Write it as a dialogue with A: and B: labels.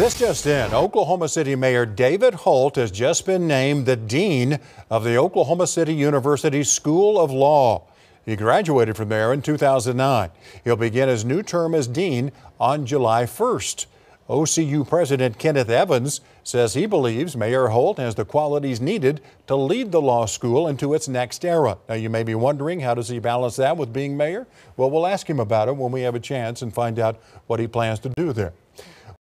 A: This just in, Oklahoma City Mayor David Holt has just been named the Dean of the Oklahoma City University School of Law. He graduated from there in 2009. He'll begin his new term as Dean on July 1st. OCU President Kenneth Evans says he believes Mayor Holt has the qualities needed to lead the law school into its next era. Now, you may be wondering, how does he balance that with being mayor? Well, we'll ask him about it when we have a chance and find out what he plans to do there.